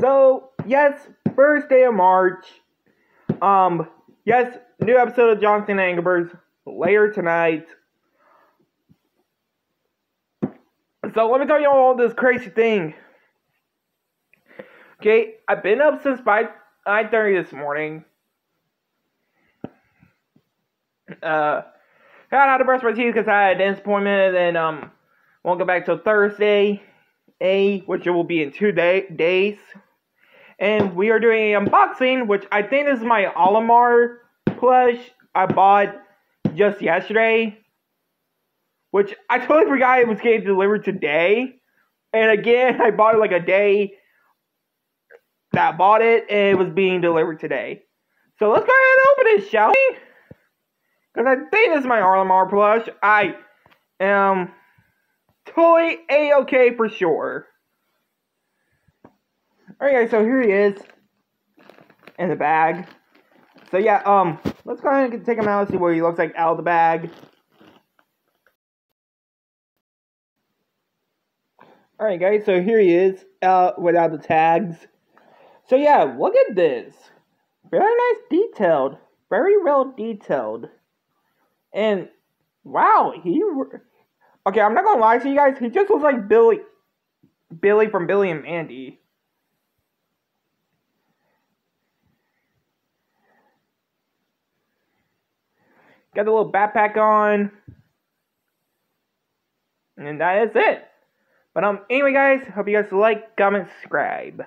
So, yes, first day of March. Um, yes, new episode of Johnson Anglerbirds later tonight. So let me tell you all this crazy thing. Okay, I've been up since 5 9:30 this morning. Uh, I had to brush my teeth because I had a dentist appointment, and um, won't go back till Thursday, a which it will be in two day, days. And we are doing an unboxing, which I think is my Olimar plush I bought just yesterday. Which I totally forgot it was getting delivered today. And again, I bought it like a day that I bought it, and it was being delivered today. So let's go ahead and open it, shall we? Because I think this is my Olimar plush. I am totally a-okay for sure. Alright guys, so here he is in the bag. So yeah, um, let's go ahead and take him out and see what he looks like out of the bag. Alright guys, so here he is, uh, without the tags. So yeah, look at this. Very nice detailed. Very well detailed. And, wow, he... Okay, I'm not gonna lie to you guys, he just looks like Billy... Billy from Billy and Mandy. Got the little backpack on. And that is it. But um, anyway, guys, hope you guys like, comment, subscribe.